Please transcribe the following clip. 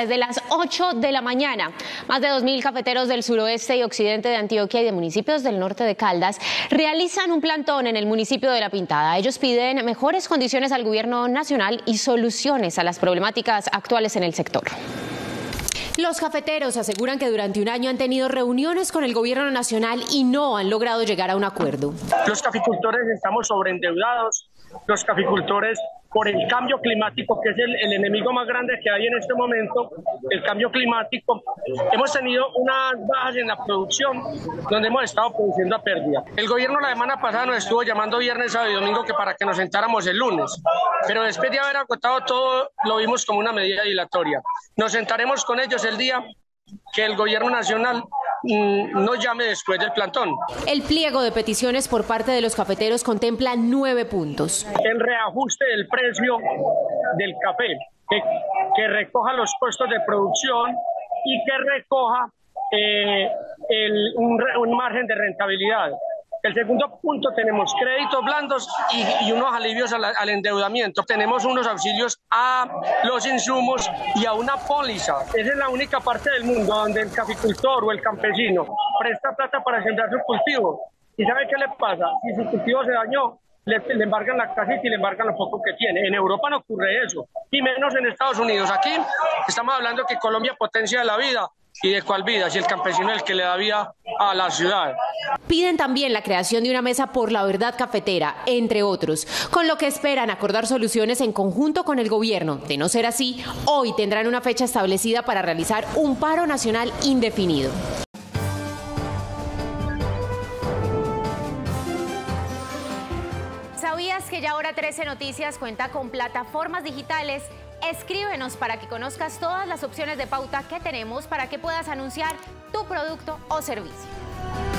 Desde las 8 de la mañana, más de 2.000 cafeteros del suroeste y occidente de Antioquia y de municipios del norte de Caldas realizan un plantón en el municipio de La Pintada. Ellos piden mejores condiciones al gobierno nacional y soluciones a las problemáticas actuales en el sector. Los cafeteros aseguran que durante un año han tenido reuniones con el gobierno nacional y no han logrado llegar a un acuerdo. Los caficultores estamos sobreendeudados, los caficultores por el cambio climático, que es el, enemigo más grande que hay en este momento, el cambio climático. Hemos tenido unas bajas en la producción donde hemos estado produciendo a pérdida. El gobierno la semana pasada nos estuvo llamando viernes, sábado y domingo que para que nos sentáramos el lunes, pero después de haber agotado todo lo vimos como una medida dilatoria. Nos sentaremos con ellos el día que el gobierno nacional no llame después del plantón. El pliego de peticiones por parte de los cafeteros contempla nueve puntos. El reajuste del precio del café, que, recoja los costos de producción y que recoja eh, un margen de rentabilidad. El segundo punto tenemos créditos blandos y, unos alivios al, endeudamiento. Tenemos unos auxilios a los insumos y a una póliza. Esa es la única parte del mundo donde el caficultor o el campesino presta plata para sembrar su cultivo. ¿Y sabe qué le pasa? Si su cultivo se dañó, le, le, embargan la casita y le embargan lo poco que tiene. En Europa no ocurre eso, y menos en Estados Unidos. Aquí estamos hablando que Colombia potencia la vida y de cuál vida, si el campesino es el que le da vida a la ciudad. Piden también la creación de una mesa por la verdad cafetera, entre otros, con lo que esperan acordar soluciones en conjunto con el gobierno. De no ser así, hoy tendrán una fecha establecida para realizar un paro nacional indefinido. ¿Sabías que ya ahora 13 Noticias cuenta con plataformas digitales Escríbenos para que conozcas todas las opciones de pauta que tenemos para que puedas anunciar tu producto o servicio.